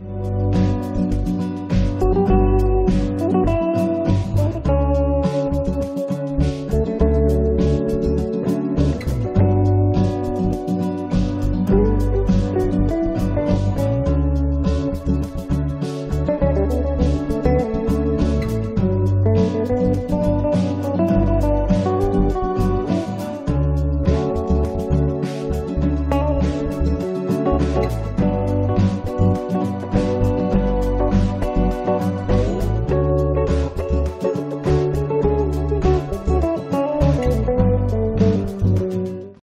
You